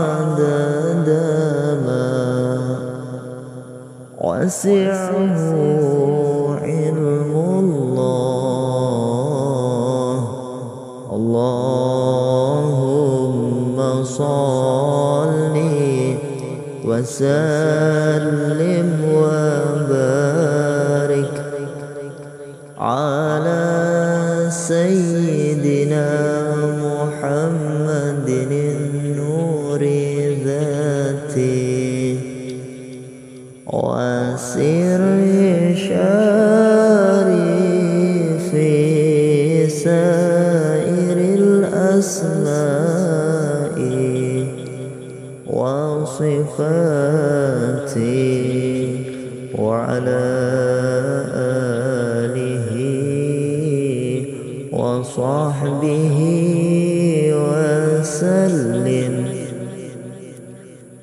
عدد ما وسعه علم الله. اللهم صل وسلم وبارك على سيدنا ذاته وسر شريف سائر الأسماء وصفاته وعلى آله وصحبه وسلم.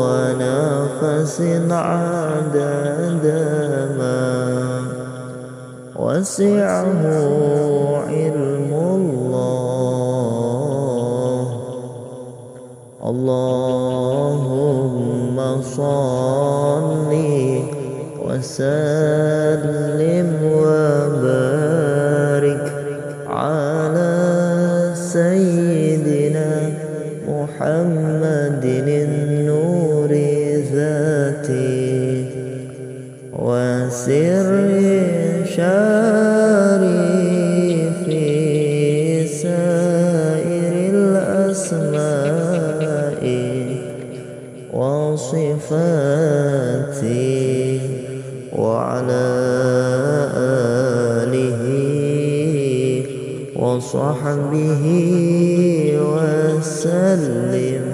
ونفس عدد ما وسعه علم الله. اللهم صل وسلم وبارك على النور ذاته وسر شريف سائر الأسماء وصفاته وعلى آله وصحبه وسلم.